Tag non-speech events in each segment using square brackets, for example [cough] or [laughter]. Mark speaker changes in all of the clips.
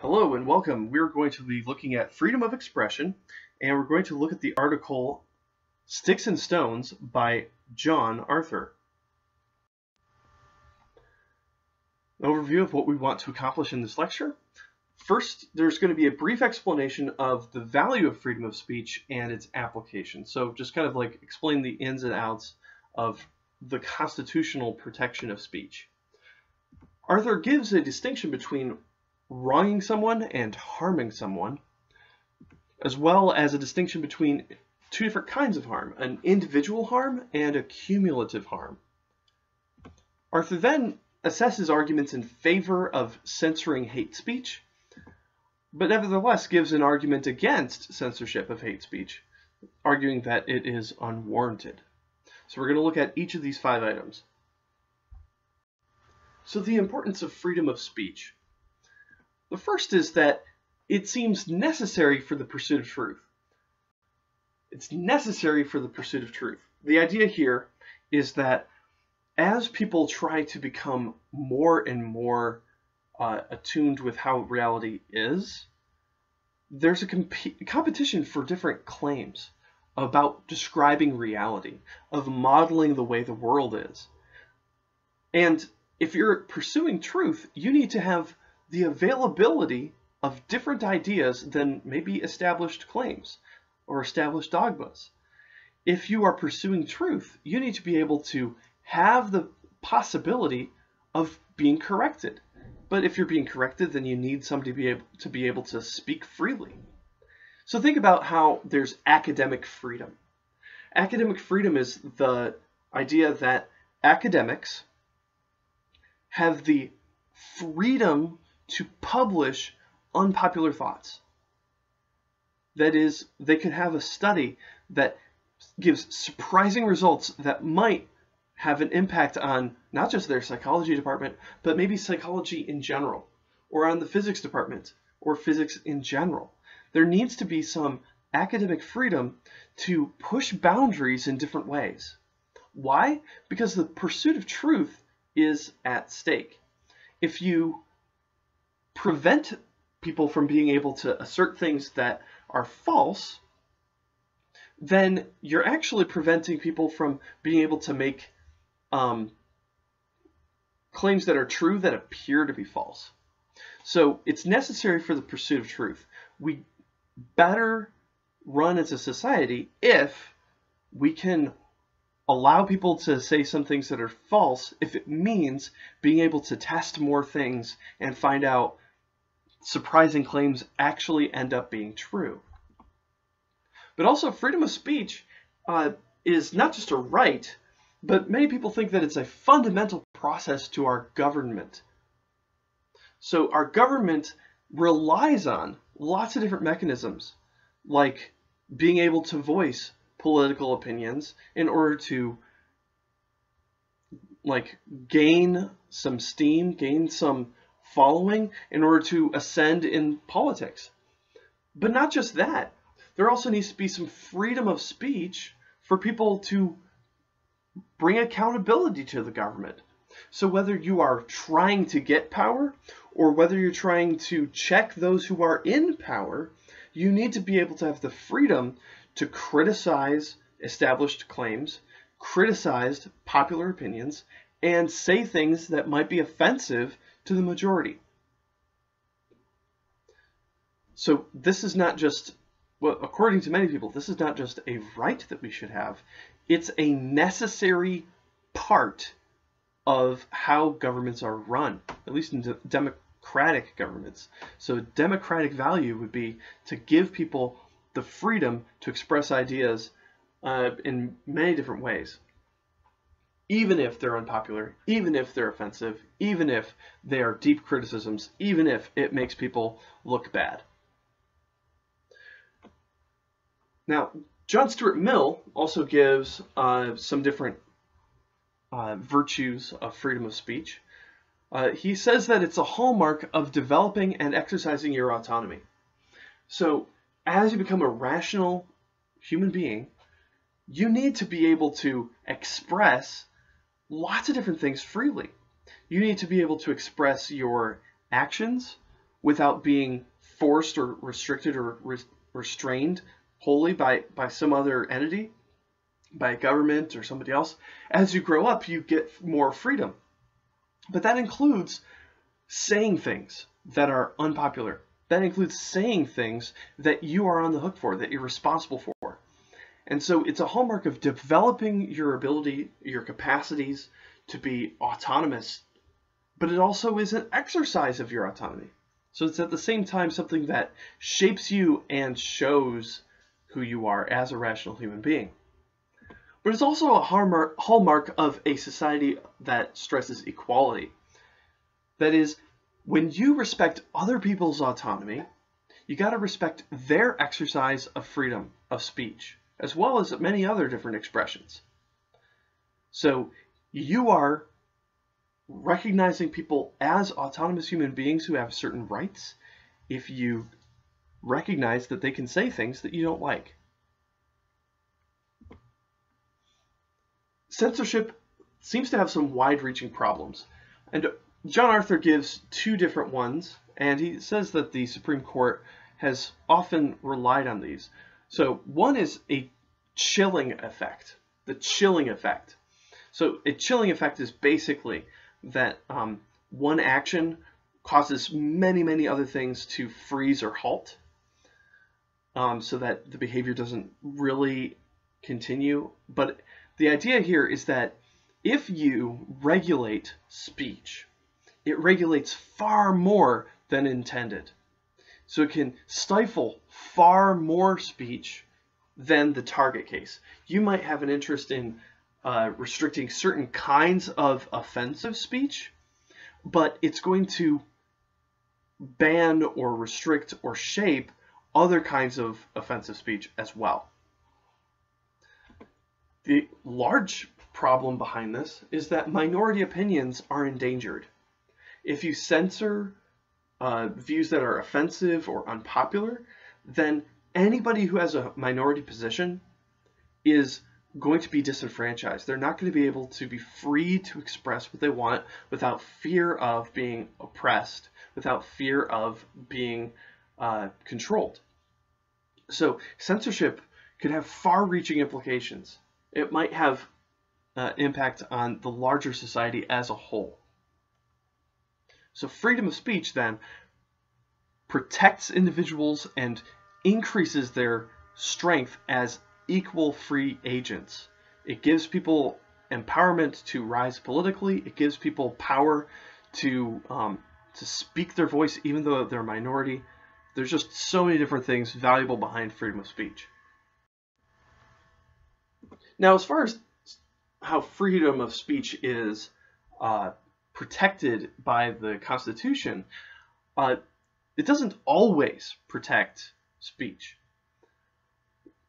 Speaker 1: Hello and welcome. We're going to be looking at freedom of expression and we're going to look at the article Sticks and Stones by John Arthur. Overview of what we want to accomplish in this lecture. First, there's going to be a brief explanation of the value of freedom of speech and its application. So just kind of like explain the ins and outs of the constitutional protection of speech. Arthur gives a distinction between wronging someone and harming someone, as well as a distinction between two different kinds of harm, an individual harm and a cumulative harm. Arthur then assesses arguments in favor of censoring hate speech, but nevertheless gives an argument against censorship of hate speech, arguing that it is unwarranted. So we're going to look at each of these five items. So the importance of freedom of speech. The first is that it seems necessary for the pursuit of truth. It's necessary for the pursuit of truth. The idea here is that as people try to become more and more uh, attuned with how reality is, there's a comp competition for different claims about describing reality, of modeling the way the world is. And if you're pursuing truth, you need to have the availability of different ideas than maybe established claims or established dogmas. If you are pursuing truth, you need to be able to have the possibility of being corrected. But if you're being corrected, then you need somebody to be able to, be able to speak freely. So think about how there's academic freedom. Academic freedom is the idea that academics have the freedom to publish unpopular thoughts. That is, they could have a study that gives surprising results that might have an impact on not just their psychology department, but maybe psychology in general, or on the physics department, or physics in general. There needs to be some academic freedom to push boundaries in different ways. Why? Because the pursuit of truth is at stake. If you prevent people from being able to assert things that are false, then you're actually preventing people from being able to make um, claims that are true that appear to be false. So it's necessary for the pursuit of truth. We better run as a society if we can allow people to say some things that are false if it means being able to test more things and find out surprising claims actually end up being true. But also, freedom of speech uh, is not just a right, but many people think that it's a fundamental process to our government. So our government relies on lots of different mechanisms, like being able to voice political opinions in order to like gain some steam, gain some following in order to ascend in politics. But not just that. There also needs to be some freedom of speech for people to bring accountability to the government. So whether you are trying to get power or whether you're trying to check those who are in power, you need to be able to have the freedom to criticize established claims, criticize popular opinions, and say things that might be offensive to the majority. So this is not just, well, according to many people, this is not just a right that we should have. It's a necessary part of how governments are run, at least in de democratic governments. So democratic value would be to give people the freedom to express ideas uh, in many different ways even if they're unpopular, even if they're offensive, even if they are deep criticisms, even if it makes people look bad. Now, John Stuart Mill also gives uh, some different uh, virtues of freedom of speech. Uh, he says that it's a hallmark of developing and exercising your autonomy. So, as you become a rational human being, you need to be able to express lots of different things freely. You need to be able to express your actions without being forced or restricted or re restrained wholly by, by some other entity, by a government or somebody else. As you grow up, you get more freedom. But that includes saying things that are unpopular. That includes saying things that you are on the hook for, that you're responsible for. And so it's a hallmark of developing your ability, your capacities to be autonomous, but it also is an exercise of your autonomy. So it's at the same time something that shapes you and shows who you are as a rational human being. But it's also a hallmark of a society that stresses equality. That is, when you respect other people's autonomy, you got to respect their exercise of freedom of speech, as well as many other different expressions. So you are recognizing people as autonomous human beings who have certain rights if you recognize that they can say things that you don't like. Censorship seems to have some wide-reaching problems. And John Arthur gives two different ones, and he says that the Supreme Court has often relied on these. So one is a chilling effect, the chilling effect. So a chilling effect is basically that um, one action causes many, many other things to freeze or halt um, so that the behavior doesn't really continue. But the idea here is that if you regulate speech, it regulates far more than intended. So it can stifle far more speech than the target case. You might have an interest in uh, restricting certain kinds of offensive speech, but it's going to ban or restrict or shape other kinds of offensive speech as well. The large problem behind this is that minority opinions are endangered. If you censor uh, views that are offensive or unpopular, then anybody who has a minority position is going to be disenfranchised. They're not going to be able to be free to express what they want without fear of being oppressed, without fear of being uh, controlled. So censorship could have far-reaching implications. It might have uh, impact on the larger society as a whole. So freedom of speech then protects individuals and increases their strength as equal free agents. It gives people empowerment to rise politically. It gives people power to um, to speak their voice even though they're a minority. There's just so many different things valuable behind freedom of speech. Now, as far as how freedom of speech is uh, protected by the Constitution, uh, it doesn't always protect speech.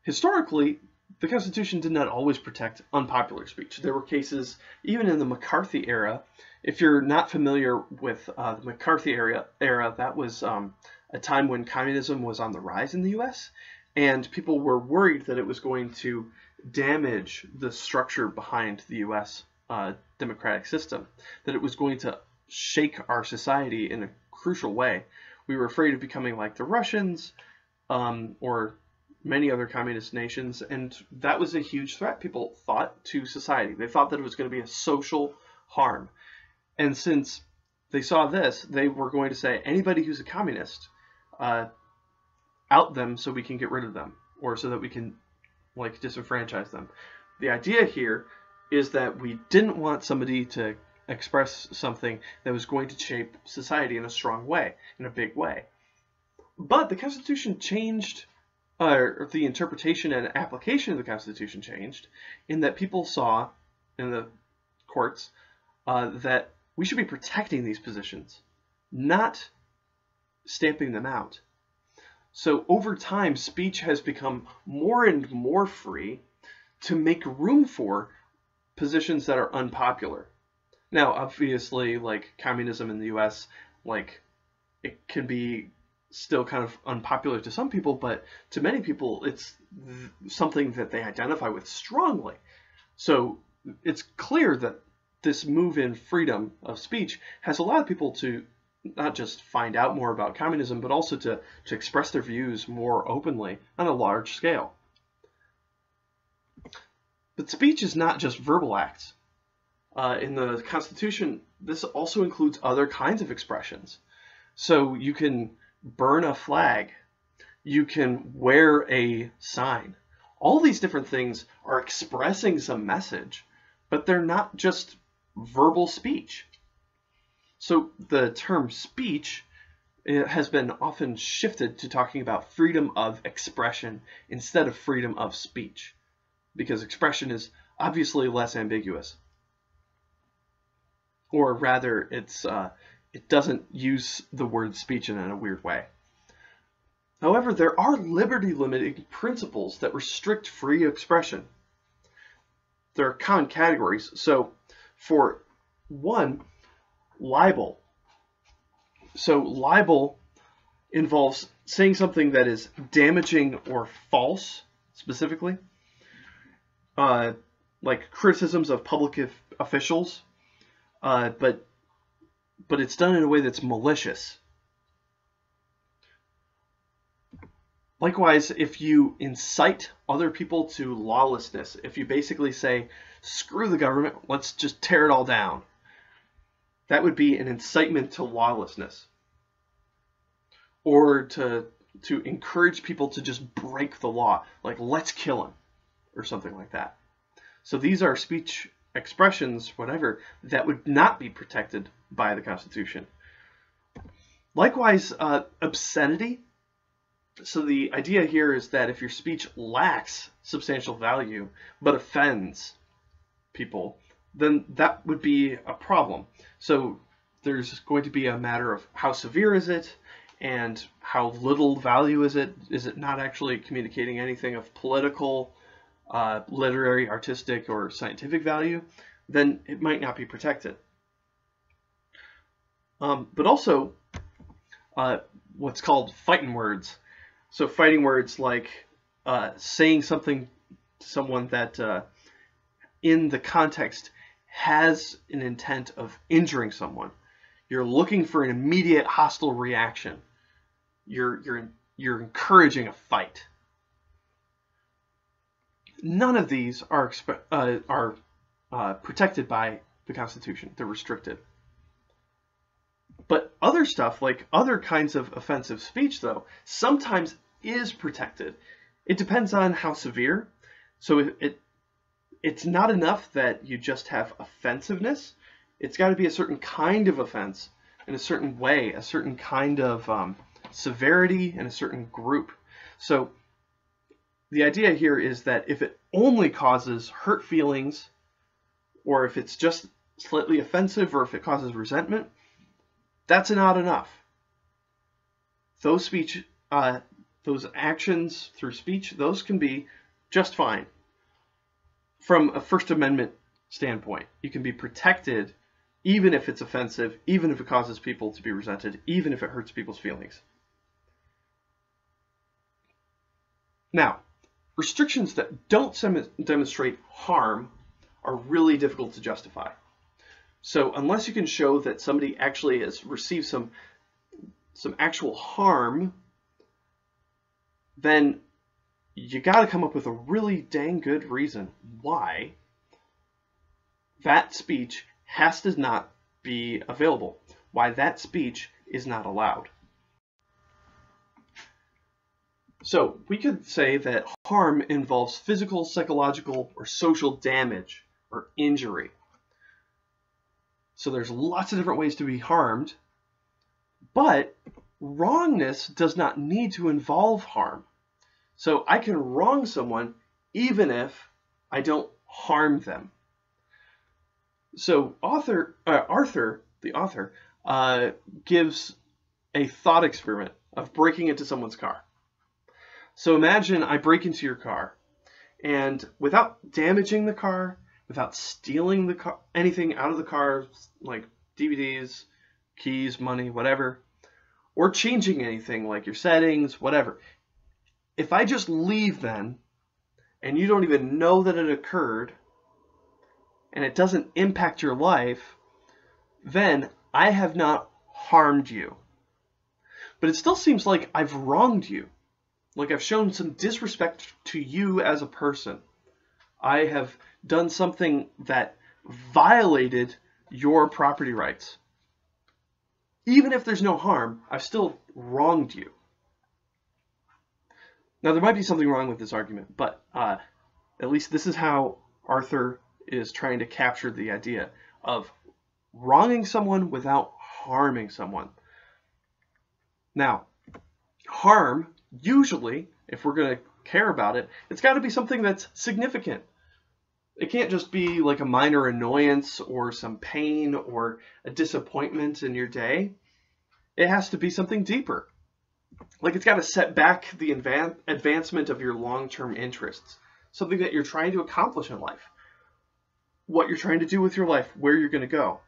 Speaker 1: Historically, the Constitution did not always protect unpopular speech. There were cases, even in the McCarthy era, if you're not familiar with uh, the McCarthy era, era that was um, a time when communism was on the rise in the US, and people were worried that it was going to damage the structure behind the US uh, democratic system, that it was going to shake our society in a crucial way. We were afraid of becoming like the Russians um, or many other communist nations, and that was a huge threat, people thought, to society. They thought that it was going to be a social harm. And since they saw this, they were going to say, anybody who's a communist, uh, out them so we can get rid of them, or so that we can like disenfranchise them. The idea here is that we didn't want somebody to express something that was going to shape society in a strong way, in a big way. But the Constitution changed, uh, or the interpretation and application of the Constitution changed, in that people saw in the courts uh, that we should be protecting these positions, not stamping them out. So over time, speech has become more and more free to make room for positions that are unpopular. Now, obviously, like communism in the US, like it can be still kind of unpopular to some people, but to many people, it's something that they identify with strongly. So it's clear that this move in freedom of speech has allowed people to not just find out more about communism, but also to, to express their views more openly on a large scale. But speech is not just verbal acts. Uh, in the Constitution, this also includes other kinds of expressions. So you can burn a flag, you can wear a sign. All these different things are expressing some message, but they're not just verbal speech. So the term speech has been often shifted to talking about freedom of expression instead of freedom of speech, because expression is obviously less ambiguous. Or rather, it's uh, it doesn't use the word speech in a weird way. However, there are liberty limiting principles that restrict free expression. There are common categories. So, for one, libel. So libel involves saying something that is damaging or false, specifically, uh, like criticisms of public officials, uh, but but it's done in a way that's malicious. Likewise, if you incite other people to lawlessness, if you basically say, screw the government, let's just tear it all down, that would be an incitement to lawlessness or to to encourage people to just break the law like let's kill him or something like that so these are speech expressions whatever that would not be protected by the constitution likewise uh, obscenity so the idea here is that if your speech lacks substantial value but offends people then that would be a problem. So there's going to be a matter of how severe is it and how little value is it? Is it not actually communicating anything of political, uh, literary, artistic, or scientific value? Then it might not be protected. Um, but also, uh, what's called fighting words. So fighting words like uh, saying something to someone that uh, in the context has an intent of injuring someone. You're looking for an immediate hostile reaction. You're, you're, you're encouraging a fight. None of these are, uh, are uh, protected by the Constitution. They're restricted. But other stuff, like other kinds of offensive speech, though, sometimes is protected. It depends on how severe. So it, it it's not enough that you just have offensiveness. It's got to be a certain kind of offense in a certain way, a certain kind of um, severity and a certain group. So the idea here is that if it only causes hurt feelings, or if it's just slightly offensive, or if it causes resentment, that's not enough. Those speech, uh, those actions through speech, those can be just fine from a First Amendment standpoint. You can be protected even if it's offensive, even if it causes people to be resented, even if it hurts people's feelings. Now, restrictions that don't demonstrate harm are really difficult to justify. So unless you can show that somebody actually has received some some actual harm, then you got to come up with a really dang good reason why that speech has to not be available, why that speech is not allowed. So we could say that harm involves physical, psychological, or social damage or injury. So there's lots of different ways to be harmed, but wrongness does not need to involve harm. So I can wrong someone even if I don't harm them. So author uh, Arthur, the author, uh, gives a thought experiment of breaking into someone's car. So imagine I break into your car, and without damaging the car, without stealing the car, anything out of the car, like DVDs, keys, money, whatever, or changing anything like your settings, whatever if I just leave then, and you don't even know that it occurred, and it doesn't impact your life, then I have not harmed you. But it still seems like I've wronged you. Like I've shown some disrespect to you as a person. I have done something that violated your property rights. Even if there's no harm, I've still wronged you. Now, there might be something wrong with this argument, but uh, at least this is how Arthur is trying to capture the idea of wronging someone without harming someone. Now, harm, usually, if we're going to care about it, it's got to be something that's significant. It can't just be like a minor annoyance or some pain or a disappointment in your day. It has to be something deeper. Like it's got to set back the advancement of your long-term interests, something that you're trying to accomplish in life, what you're trying to do with your life, where you're going to go.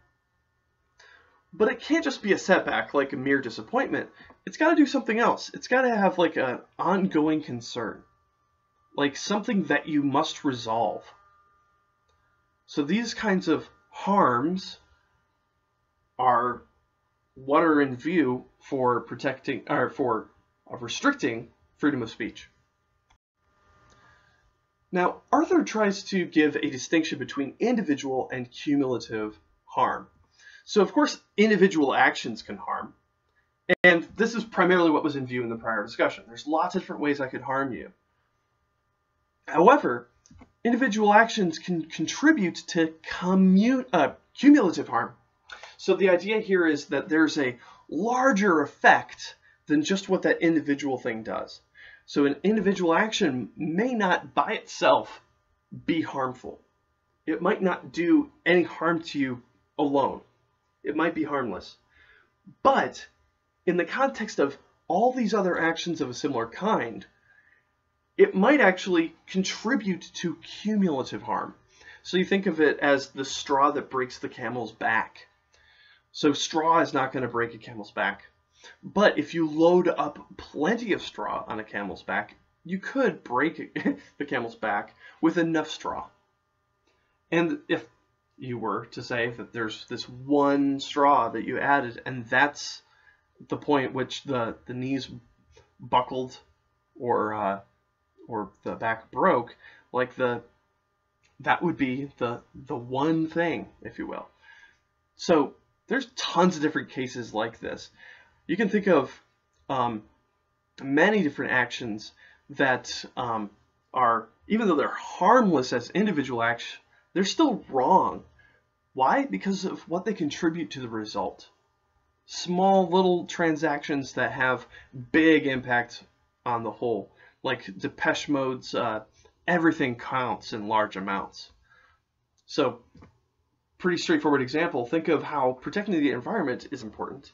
Speaker 1: But it can't just be a setback like a mere disappointment. It's got to do something else. It's got to have like an ongoing concern, like something that you must resolve. So these kinds of harms are what are in view for protecting or for uh, restricting freedom of speech. Now, Arthur tries to give a distinction between individual and cumulative harm. So, of course, individual actions can harm. And this is primarily what was in view in the prior discussion. There's lots of different ways I could harm you. However, individual actions can contribute to uh, cumulative harm. So the idea here is that there's a larger effect than just what that individual thing does. So an individual action may not by itself be harmful. It might not do any harm to you alone. It might be harmless. But in the context of all these other actions of a similar kind, it might actually contribute to cumulative harm. So you think of it as the straw that breaks the camel's back. So straw is not going to break a camel's back. But if you load up plenty of straw on a camel's back, you could break [laughs] the camel's back with enough straw. And if you were to say that there's this one straw that you added, and that's the point which the, the knees buckled or uh, or the back broke, like the that would be the the one thing, if you will. So there's tons of different cases like this. You can think of um, many different actions that um, are, even though they're harmless as individual acts, they're still wrong. Why? Because of what they contribute to the result. Small little transactions that have big impact on the whole like Depeche Mode's uh, Everything Counts in Large Amounts. So, pretty straightforward example. Think of how protecting the environment is important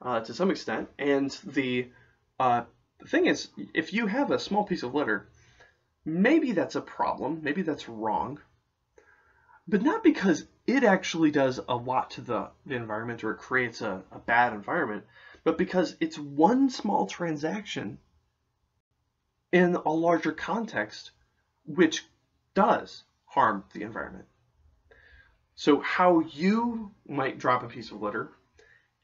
Speaker 1: uh, to some extent. And the, uh, the thing is, if you have a small piece of litter, maybe that's a problem, maybe that's wrong, but not because it actually does a lot to the, the environment or it creates a, a bad environment, but because it's one small transaction in a larger context, which does harm the environment. So how you might drop a piece of litter,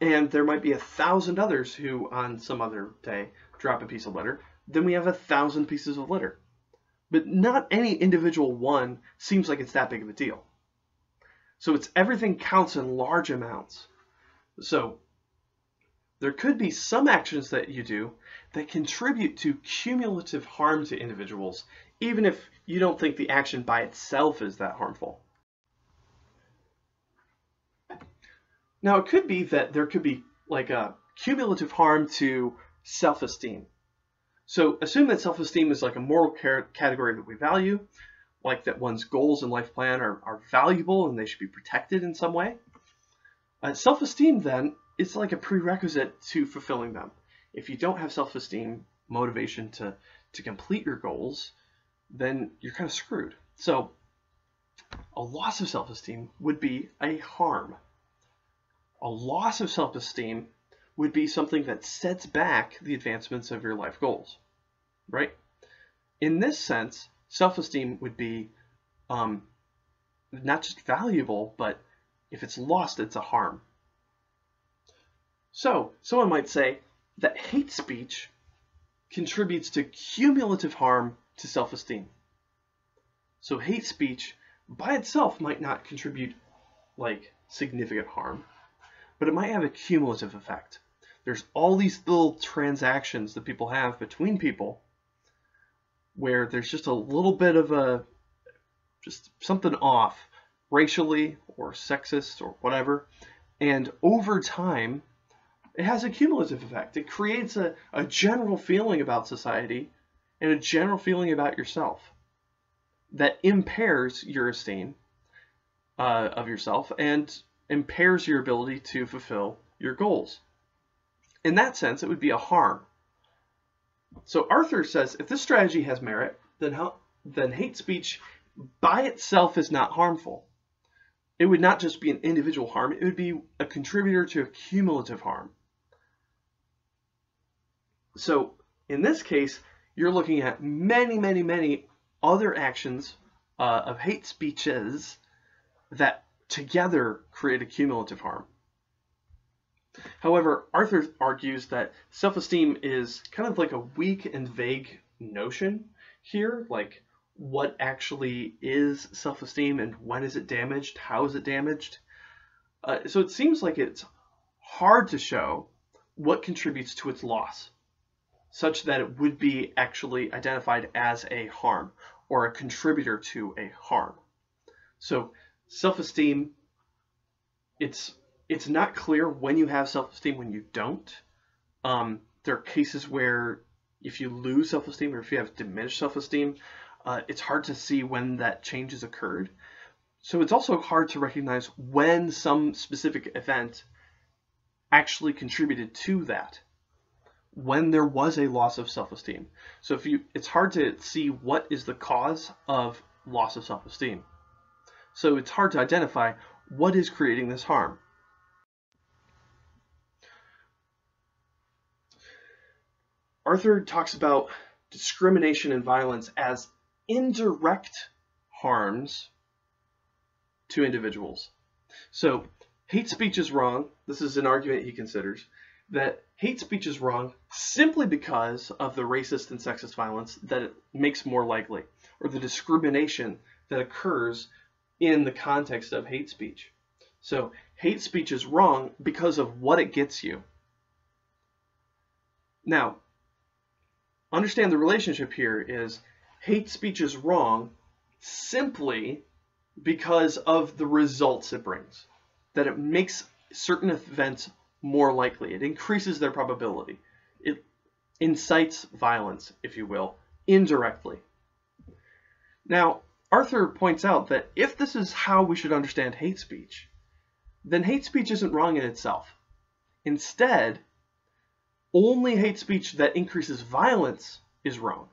Speaker 1: and there might be a thousand others who on some other day drop a piece of litter, then we have a thousand pieces of litter. But not any individual one seems like it's that big of a deal. So it's everything counts in large amounts. So there could be some actions that you do that contribute to cumulative harm to individuals, even if you don't think the action by itself is that harmful. Now, it could be that there could be like a cumulative harm to self-esteem. So assume that self-esteem is like a moral category that we value, like that one's goals and life plan are, are valuable and they should be protected in some way. Uh, self-esteem then is like a prerequisite to fulfilling them if you don't have self-esteem, motivation to, to complete your goals, then you're kind of screwed. So a loss of self-esteem would be a harm. A loss of self-esteem would be something that sets back the advancements of your life goals, right? In this sense, self-esteem would be um, not just valuable, but if it's lost, it's a harm. So, someone might say that hate speech contributes to cumulative harm to self-esteem. So hate speech by itself might not contribute like significant harm, but it might have a cumulative effect. There's all these little transactions that people have between people where there's just a little bit of a just something off racially or sexist or whatever and over time it has a cumulative effect it creates a, a general feeling about society and a general feeling about yourself that impairs your esteem uh, of yourself and impairs your ability to fulfill your goals. In that sense, it would be a harm. So Arthur says if this strategy has merit, then, then hate speech by itself is not harmful. It would not just be an individual harm, it would be a contributor to a cumulative harm. So in this case, you're looking at many, many, many other actions uh, of hate speeches that together create a cumulative harm. However, Arthur argues that self-esteem is kind of like a weak and vague notion here, like what actually is self-esteem and when is it damaged, how is it damaged. Uh, so it seems like it's hard to show what contributes to its loss, such that it would be actually identified as a harm or a contributor to a harm. So self-esteem, it's it's not clear when you have self-esteem, when you don't. Um, there are cases where if you lose self-esteem or if you have diminished self-esteem, uh, it's hard to see when that change has occurred. So it's also hard to recognize when some specific event actually contributed to that, when there was a loss of self-esteem. So if you, it's hard to see what is the cause of loss of self-esteem. So it's hard to identify what is creating this harm. Arthur talks about discrimination and violence as indirect harms to individuals. So hate speech is wrong. This is an argument he considers that hate speech is wrong simply because of the racist and sexist violence that it makes more likely, or the discrimination that occurs in the context of hate speech. So hate speech is wrong because of what it gets you. Now, understand the relationship here is hate speech is wrong simply because of the results it brings. That it makes certain events more likely. It increases their probability. It incites violence, if you will, indirectly. Now, Arthur points out that if this is how we should understand hate speech, then hate speech isn't wrong in itself. Instead, only hate speech that increases violence is wrong.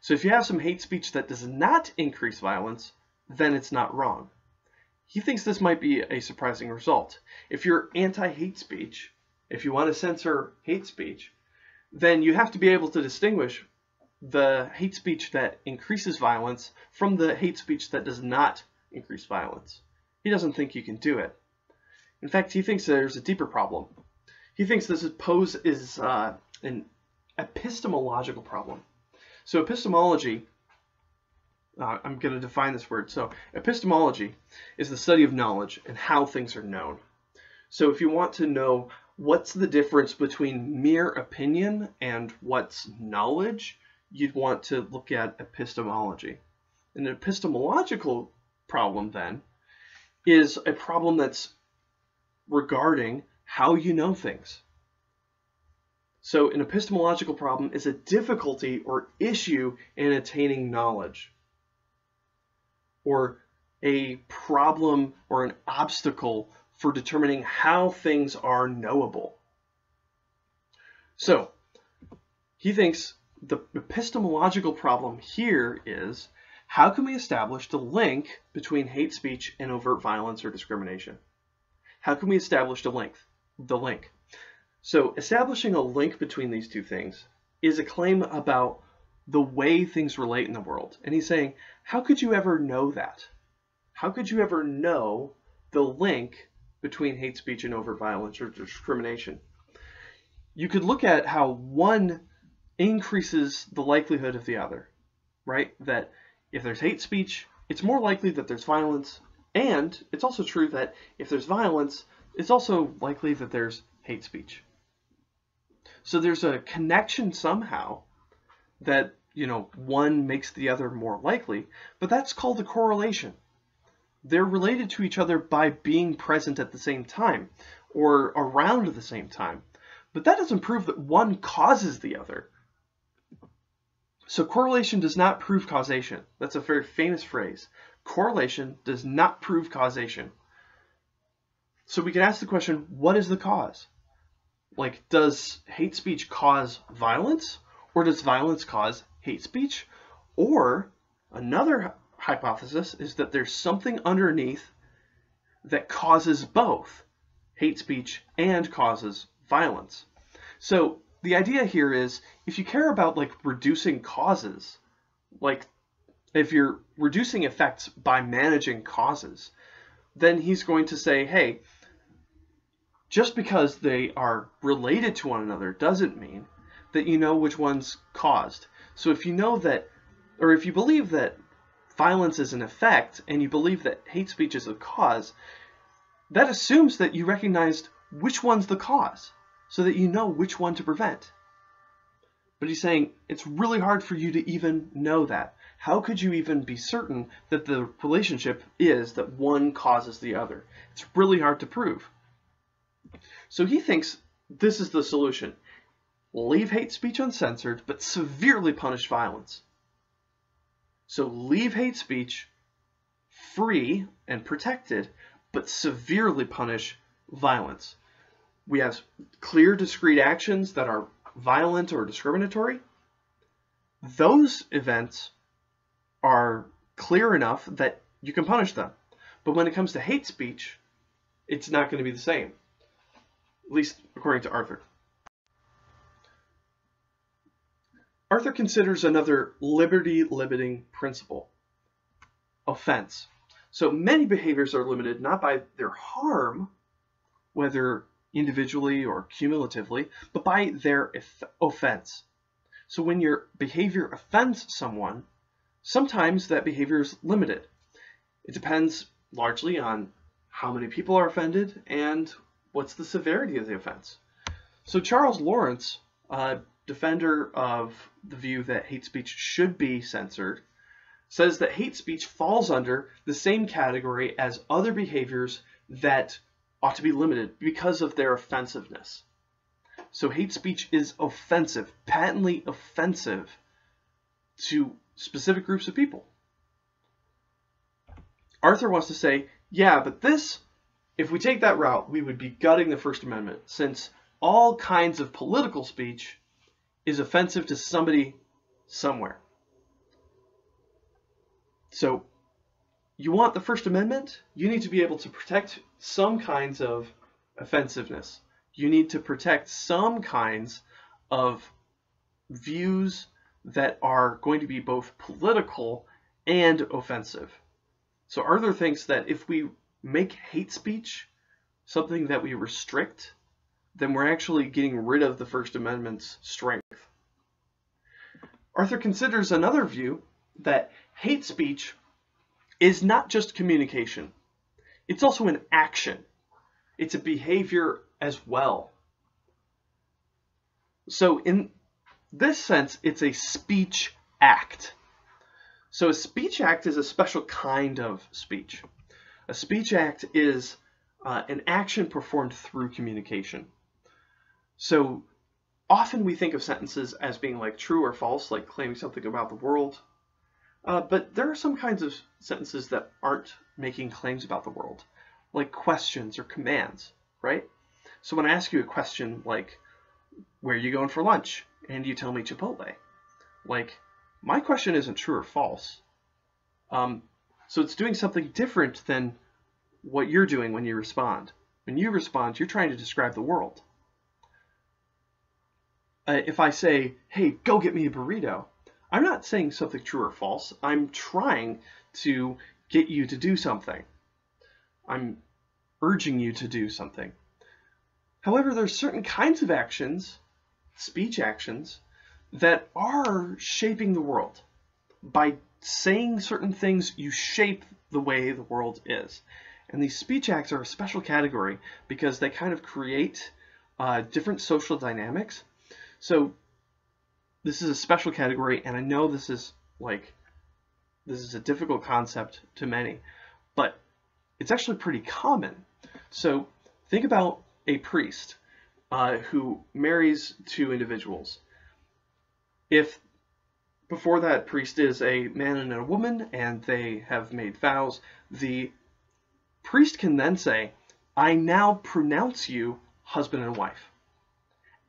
Speaker 1: So if you have some hate speech that does not increase violence, then it's not wrong. He thinks this might be a surprising result. If you're anti-hate speech, if you want to censor hate speech, then you have to be able to distinguish the hate speech that increases violence from the hate speech that does not increase violence. He doesn't think you can do it. In fact, he thinks there's a deeper problem. He thinks this is pose is uh, an epistemological problem. So epistemology, uh, I'm going to define this word. So epistemology is the study of knowledge and how things are known. So if you want to know what's the difference between mere opinion and what's knowledge, you'd want to look at epistemology. An epistemological problem then is a problem that's regarding how you know things. So an epistemological problem is a difficulty or issue in attaining knowledge or a problem or an obstacle for determining how things are knowable. So he thinks the epistemological problem here is how can we establish the link between hate speech and overt violence or discrimination? How can we establish the link? The link. So establishing a link between these two things is a claim about the way things relate in the world. And he's saying, how could you ever know that? How could you ever know the link between hate speech and overt violence or discrimination. You could look at how one increases the likelihood of the other, right? That if there's hate speech, it's more likely that there's violence, and it's also true that if there's violence, it's also likely that there's hate speech. So there's a connection somehow that, you know, one makes the other more likely, but that's called a correlation. They're related to each other by being present at the same time or around the same time. But that doesn't prove that one causes the other. So correlation does not prove causation. That's a very famous phrase. Correlation does not prove causation. So we can ask the question, what is the cause? Like, does hate speech cause violence? Or does violence cause hate speech? Or another hypothesis is that there's something underneath that causes both hate speech and causes violence. So the idea here is if you care about like reducing causes, like if you're reducing effects by managing causes, then he's going to say, hey, just because they are related to one another doesn't mean that you know which one's caused. So if you know that, or if you believe that violence is an effect and you believe that hate speech is a cause, that assumes that you recognized which one's the cause so that you know which one to prevent. But he's saying it's really hard for you to even know that. How could you even be certain that the relationship is that one causes the other? It's really hard to prove. So he thinks this is the solution. Leave hate speech uncensored, but severely punish violence. So leave hate speech free and protected, but severely punish violence. We have clear, discrete actions that are violent or discriminatory. Those events are clear enough that you can punish them. But when it comes to hate speech, it's not going to be the same, at least according to Arthur. Arthur considers another liberty limiting principle offense. So many behaviors are limited not by their harm, whether individually or cumulatively, but by their offense. So when your behavior offends someone, sometimes that behavior is limited. It depends largely on how many people are offended and what's the severity of the offense. So Charles Lawrence, a defender of the view that hate speech should be censored, says that hate speech falls under the same category as other behaviors that ought to be limited because of their offensiveness. So hate speech is offensive, patently offensive to specific groups of people. Arthur wants to say, yeah, but this, if we take that route, we would be gutting the First Amendment, since all kinds of political speech is offensive to somebody somewhere. So you want the First Amendment, you need to be able to protect some kinds of offensiveness. You need to protect some kinds of views that are going to be both political and offensive. So Arthur thinks that if we make hate speech something that we restrict, then we're actually getting rid of the First Amendment's strength. Arthur considers another view that hate speech is not just communication. It's also an action. It's a behavior as well. So in this sense, it's a speech act. So a speech act is a special kind of speech. A speech act is uh, an action performed through communication. So often we think of sentences as being like true or false, like claiming something about the world, uh, but there are some kinds of sentences that aren't making claims about the world, like questions or commands, right? So when I ask you a question like, where are you going for lunch? And you tell me Chipotle. Like, my question isn't true or false. Um, so it's doing something different than what you're doing when you respond. When you respond, you're trying to describe the world. Uh, if I say, hey, go get me a burrito, I'm not saying something true or false. I'm trying to get you to do something. I'm urging you to do something. However, there's certain kinds of actions, speech actions, that are shaping the world. By saying certain things, you shape the way the world is. And these speech acts are a special category because they kind of create uh, different social dynamics. So this is a special category, and I know this is like this is a difficult concept to many, but it's actually pretty common. So think about a priest uh, who marries two individuals. If before that priest is a man and a woman and they have made vows, the priest can then say, I now pronounce you husband and wife.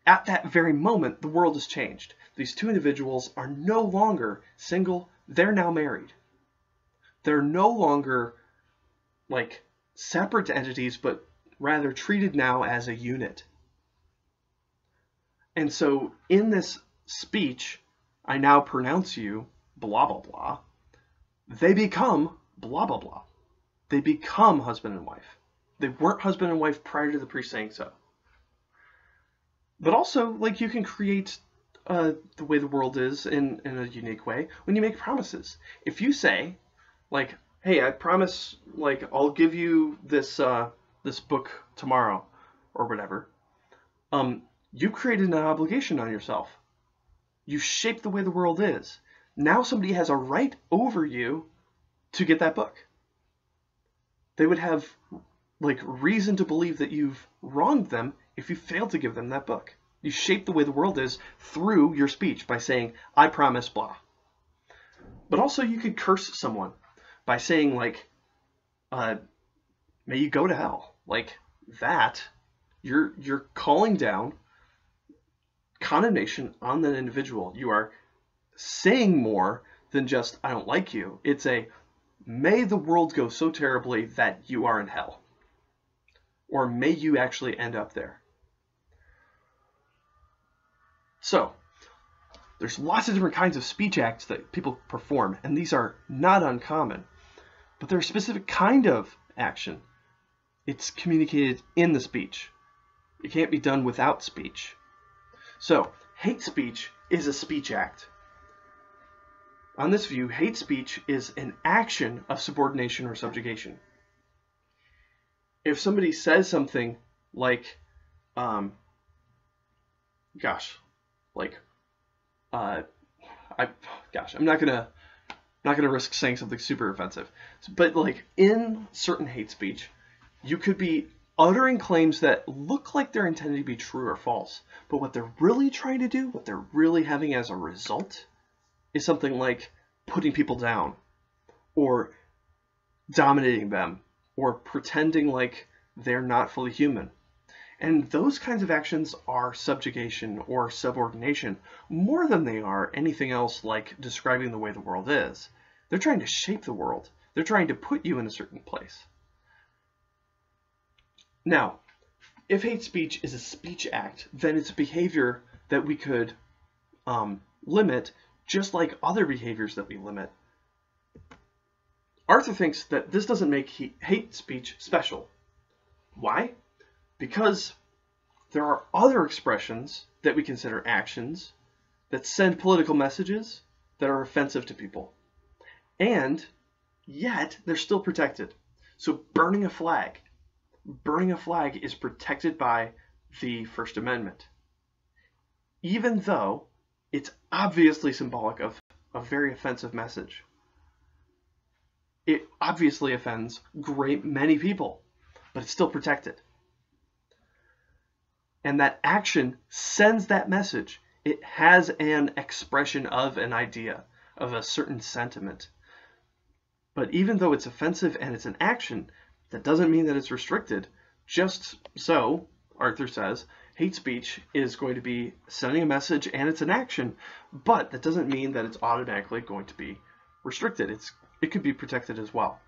Speaker 1: At that very moment, the world has changed. These two individuals are no longer single, they're now married. They're no longer like separate entities, but rather treated now as a unit. And so in this speech, I now pronounce you blah, blah, blah, they become blah, blah, blah. They become husband and wife. They weren't husband and wife prior to the priest saying so. But also, like, you can create uh, the way the world is in, in a unique way when you make promises. If you say, like, hey, I promise, like, I'll give you this uh, this book tomorrow, or whatever, um, you created an obligation on yourself. You shaped the way the world is. Now somebody has a right over you to get that book. They would have like reason to believe that you've wronged them if you fail to give them that book. You shape the way the world is through your speech by saying, I promise, blah. But also, you could curse someone by saying, like, uh, may you go to hell. Like that, you're you're calling down condemnation on that individual. You are saying more than just I don't like you. It's a may the world go so terribly that you are in hell. Or may you actually end up there. So, there's lots of different kinds of speech acts that people perform, and these are not uncommon. But they're a specific kind of action. It's communicated in the speech. It can't be done without speech. So, hate speech is a speech act. On this view, hate speech is an action of subordination or subjugation. If somebody says something like, um, gosh, like, uh, I, gosh, I'm not gonna, I'm not gonna risk saying something super offensive, but like in certain hate speech, you could be uttering claims that look like they're intended to be true or false, but what they're really trying to do, what they're really having as a result, is something like putting people down, or dominating them, or pretending like they're not fully human. And those kinds of actions are subjugation or subordination more than they are anything else like describing the way the world is. They're trying to shape the world. They're trying to put you in a certain place. Now, if hate speech is a speech act, then it's a behavior that we could um, limit just like other behaviors that we limit. Arthur thinks that this doesn't make hate speech special. Why? Because there are other expressions that we consider actions that send political messages that are offensive to people. And yet they're still protected. So burning a flag burning a flag is protected by the First Amendment, even though it's obviously symbolic of a very offensive message. It obviously offends great many people, but it's still protected. And that action sends that message. It has an expression of an idea, of a certain sentiment. But even though it's offensive and it's an action, that doesn't mean that it's restricted. Just so, Arthur says, hate speech is going to be sending a message and it's an action, but that doesn't mean that it's automatically going to be restricted. It's it could be protected as well.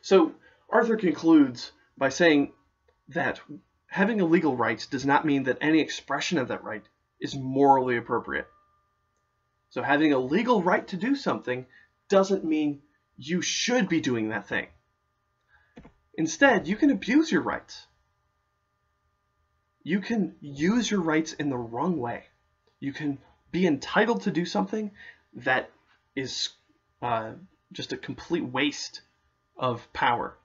Speaker 1: So Arthur concludes by saying that having a legal right does not mean that any expression of that right is morally appropriate. So having a legal right to do something doesn't mean you should be doing that thing. Instead, you can abuse your rights. You can use your rights in the wrong way. You can be entitled to do something that is uh, just a complete waste of power.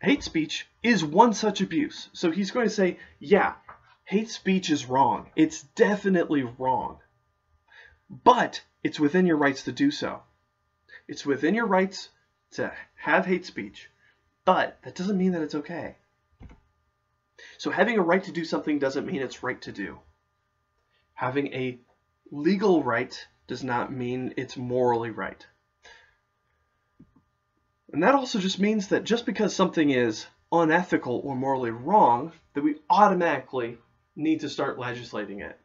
Speaker 1: Hate speech is one such abuse. So he's going to say, yeah, hate speech is wrong. It's definitely wrong. But it's within your rights to do so. It's within your rights to have hate speech, but that doesn't mean that it's okay. So having a right to do something doesn't mean it's right to do. Having a legal right does not mean it's morally right. And that also just means that just because something is unethical or morally wrong, that we automatically need to start legislating it.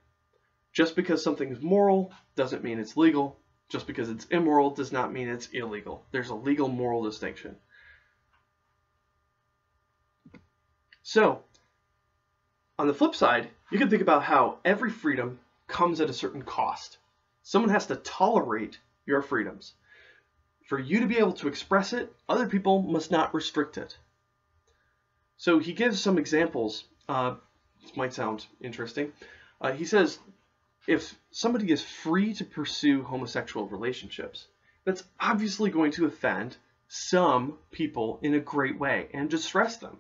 Speaker 1: Just because something is moral doesn't mean it's legal. Just because it's immoral does not mean it's illegal. There's a legal moral distinction. So, on the flip side, you can think about how every freedom comes at a certain cost. Someone has to tolerate your freedoms. For you to be able to express it, other people must not restrict it. So he gives some examples. Uh, this might sound interesting. Uh, he says if somebody is free to pursue homosexual relationships, that's obviously going to offend some people in a great way and distress them.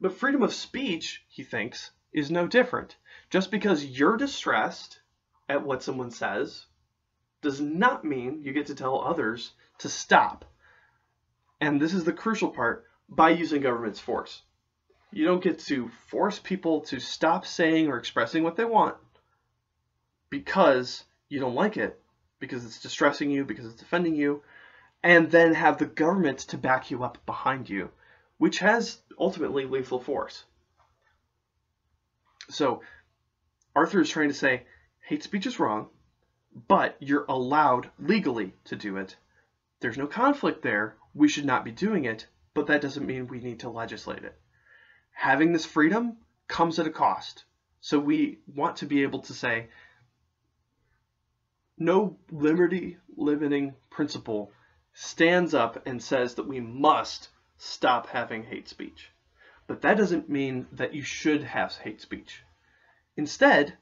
Speaker 1: But freedom of speech, he thinks, is no different. Just because you're distressed at what someone says does not mean you get to tell others to stop. And this is the crucial part by using government's force. You don't get to force people to stop saying or expressing what they want because you don't like it, because it's distressing you, because it's offending you, and then have the government to back you up behind you, which has ultimately lethal force. So Arthur is trying to say hate speech is wrong, but you're allowed legally to do it. There's no conflict there. We should not be doing it, but that doesn't mean we need to legislate it. Having this freedom comes at a cost. So we want to be able to say, no liberty limiting principle stands up and says that we must stop having hate speech. But that doesn't mean that you should have hate speech. Instead,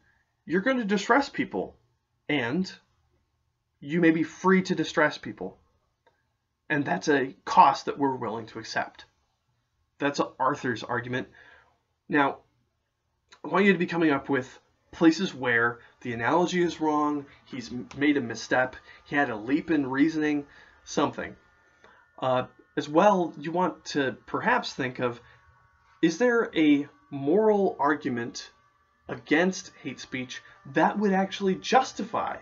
Speaker 1: you're going to distress people and you may be free to distress people. And that's a cost that we're willing to accept. That's Arthur's argument. Now, I want you to be coming up with places where the analogy is wrong, he's made a misstep, he had a leap in reasoning, something. Uh, as well, you want to perhaps think of is there a moral argument against hate speech that would actually justify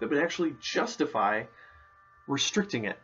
Speaker 1: that would actually justify restricting it